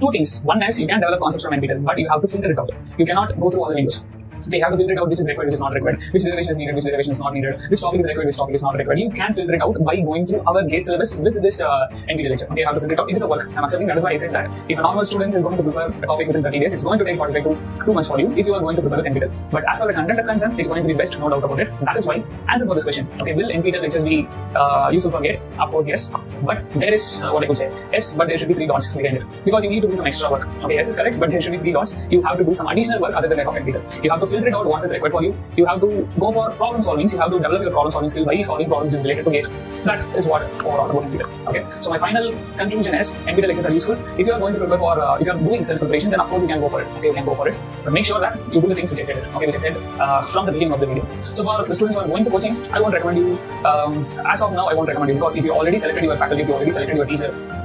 two things. One is you can develop concepts from NPTEL, but you have to filter it out. You cannot go through all the videos. They have to filter it out which is required, which is not required, which derivation is needed, which derivation is not needed, which topic is required, which topic is not required. You can filter it out by going through our gate syllabus with this uh, NPTEL lecture. Okay, you have to filter it out. It is a work. I'm accepting that is why I said that if a normal student is going to prepare a topic within 30 days, it's going to take 45 to 2 months for you if you are going to prepare with NPTEL. But as far as the content is concerned, it's going to be best, no doubt about it. That is why answer for this question. Okay, will NPTEL lectures be uh, useful for gate? Of course, yes. But there is uh, what I could say. Yes, but there should be three dots behind it because you need to do some extra work. Okay, yes is correct, but there should be three dots. You have to do some additional work other than that of NPTEL. You have to filter out what is required for you. You have to go for problem solving. You have to develop your problem solving skill by solving problems related to gate. That is what overall about NPTEL. Okay, so my final conclusion is NPTEL lectures are useful. If you are going to prepare for, uh, if you are doing self preparation, then of course you can go for it. Okay, you can go for it, but make sure that you do the things which I said. Okay, which I said uh, from the beginning of the video. So for the students who are going to coaching, I won't recommend you. Um, as of now, I won't recommend you because if you already selected your faculty, if you already selected your teacher,